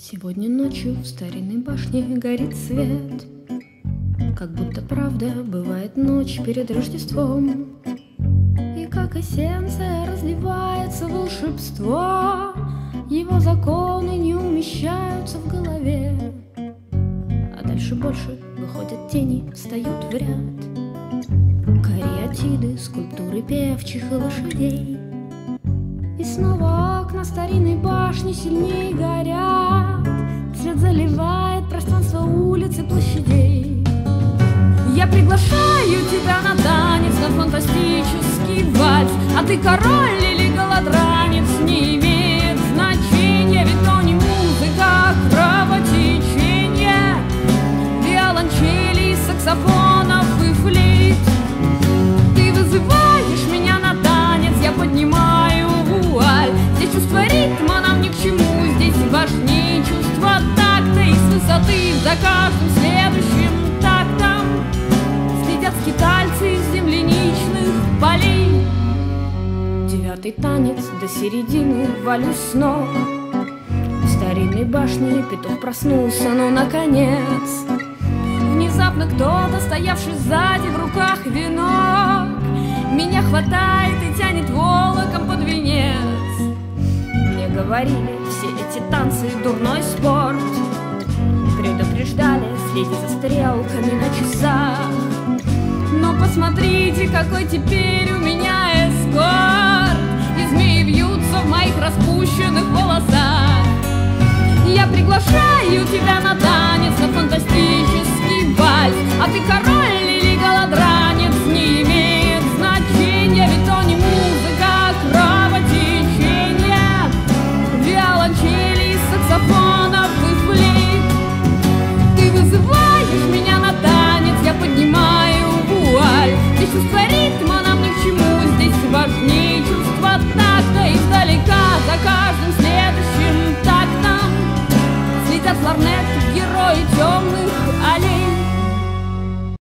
Сегодня ночью в старинной башне горит свет. Как будто правда бывает ночь перед Рождеством. И как эссенция разливается волшебство Его законы не умещаются в голове. А дальше больше выходят тени, встают в ряд. Кариатиды, скульптуры певчих и лошадей. И снова окна старинной башни сильнее горят. Свет заливает пространство улиц и площадей. Я приглашаю тебя на танец, на фантастический вальс. А ты король или голодранец, важнее чувство такта И с высоты за каждым следующим тактом Следят скитальцы из земляничных полей. Девятый танец до середины валюсь снова В старинной башне петух проснулся, ну наконец Внезапно кто-то, стоявший сзади в руках венок. Меня хватает и тянет Мне говорили, все эти танцы — дурной спорт. Предупреждали, следи за стрелками на часах. Но посмотрите, какой теперь у меня эскорт. И змеи вьются в моих распущенных волосах. Я приглашаю тебя на танец, на фантастический вальс А ты король Ларнет — герой темных аллей